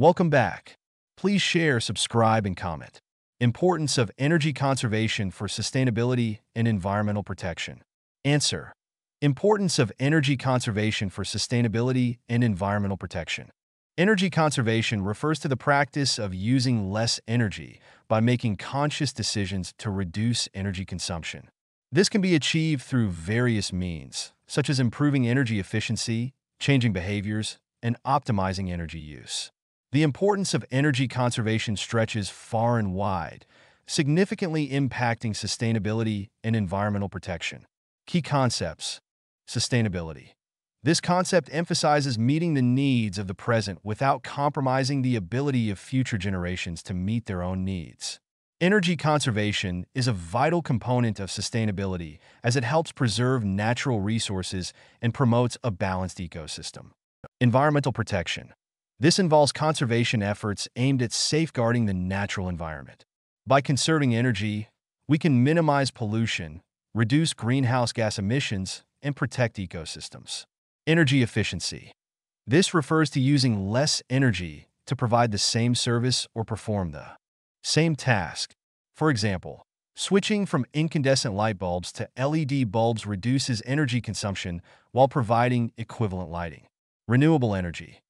Welcome back. Please share, subscribe, and comment. Importance of energy conservation for sustainability and environmental protection. Answer. Importance of energy conservation for sustainability and environmental protection. Energy conservation refers to the practice of using less energy by making conscious decisions to reduce energy consumption. This can be achieved through various means, such as improving energy efficiency, changing behaviors, and optimizing energy use. The importance of energy conservation stretches far and wide, significantly impacting sustainability and environmental protection. Key concepts Sustainability. This concept emphasizes meeting the needs of the present without compromising the ability of future generations to meet their own needs. Energy conservation is a vital component of sustainability as it helps preserve natural resources and promotes a balanced ecosystem. Environmental protection. This involves conservation efforts aimed at safeguarding the natural environment. By conserving energy, we can minimize pollution, reduce greenhouse gas emissions, and protect ecosystems. Energy efficiency. This refers to using less energy to provide the same service or perform the same task. For example, switching from incandescent light bulbs to LED bulbs reduces energy consumption while providing equivalent lighting. Renewable energy.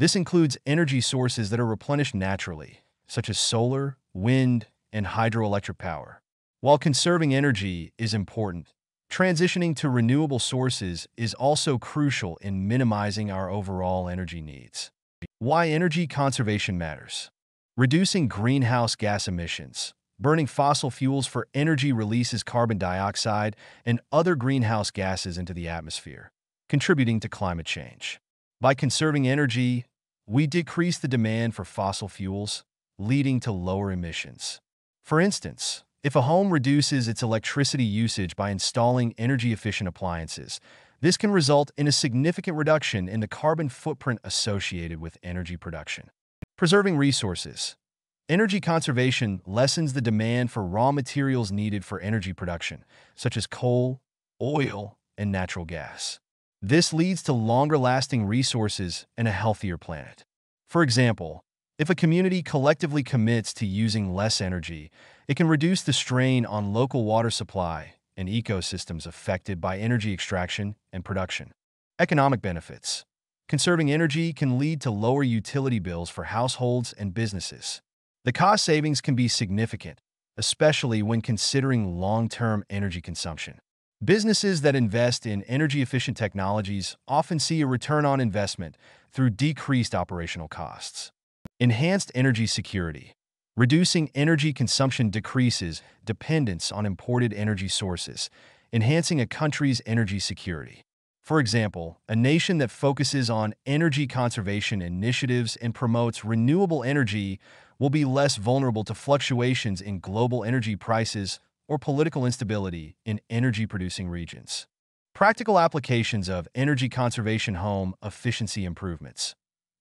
This includes energy sources that are replenished naturally, such as solar, wind, and hydroelectric power. While conserving energy is important, transitioning to renewable sources is also crucial in minimizing our overall energy needs. Why energy conservation matters. Reducing greenhouse gas emissions. Burning fossil fuels for energy releases carbon dioxide and other greenhouse gases into the atmosphere, contributing to climate change. By conserving energy, we decrease the demand for fossil fuels, leading to lower emissions. For instance, if a home reduces its electricity usage by installing energy-efficient appliances, this can result in a significant reduction in the carbon footprint associated with energy production. Preserving resources. Energy conservation lessens the demand for raw materials needed for energy production, such as coal, oil, and natural gas. This leads to longer-lasting resources and a healthier planet. For example, if a community collectively commits to using less energy, it can reduce the strain on local water supply and ecosystems affected by energy extraction and production. Economic benefits. Conserving energy can lead to lower utility bills for households and businesses. The cost savings can be significant, especially when considering long-term energy consumption. Businesses that invest in energy-efficient technologies often see a return on investment through decreased operational costs. Enhanced energy security. Reducing energy consumption decreases dependence on imported energy sources, enhancing a country's energy security. For example, a nation that focuses on energy conservation initiatives and promotes renewable energy will be less vulnerable to fluctuations in global energy prices or political instability in energy-producing regions. Practical applications of energy conservation home efficiency improvements.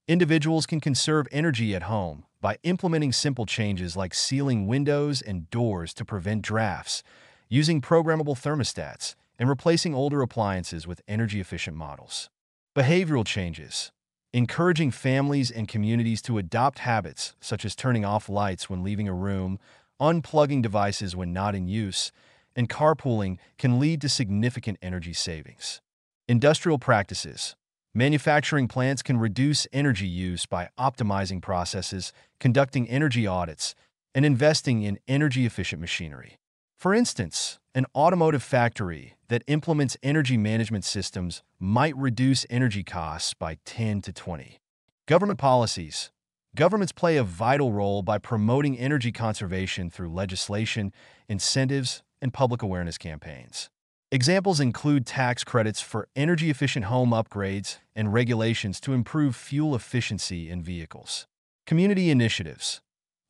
Individuals can conserve energy at home by implementing simple changes like sealing windows and doors to prevent drafts, using programmable thermostats, and replacing older appliances with energy-efficient models. Behavioral changes. Encouraging families and communities to adopt habits such as turning off lights when leaving a room, unplugging devices when not in use, and carpooling can lead to significant energy savings. Industrial practices. Manufacturing plants can reduce energy use by optimizing processes, conducting energy audits, and investing in energy-efficient machinery. For instance, an automotive factory that implements energy management systems might reduce energy costs by 10 to 20. Government policies. Governments play a vital role by promoting energy conservation through legislation, incentives, and public awareness campaigns. Examples include tax credits for energy-efficient home upgrades and regulations to improve fuel efficiency in vehicles. Community initiatives.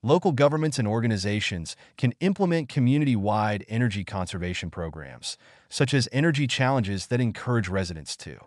Local governments and organizations can implement community-wide energy conservation programs, such as energy challenges that encourage residents to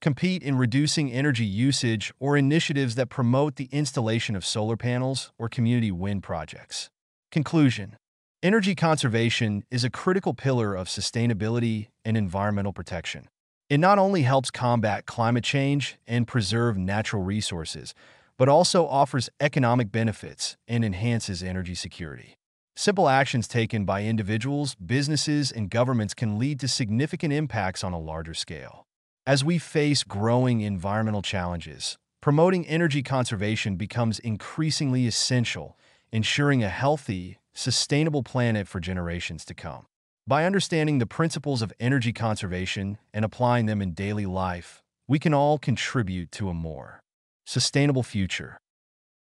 compete in reducing energy usage or initiatives that promote the installation of solar panels or community wind projects. Conclusion Energy conservation is a critical pillar of sustainability and environmental protection. It not only helps combat climate change and preserve natural resources, but also offers economic benefits and enhances energy security. Simple actions taken by individuals, businesses, and governments can lead to significant impacts on a larger scale. As we face growing environmental challenges, promoting energy conservation becomes increasingly essential, ensuring a healthy, sustainable planet for generations to come. By understanding the principles of energy conservation and applying them in daily life, we can all contribute to a more sustainable future.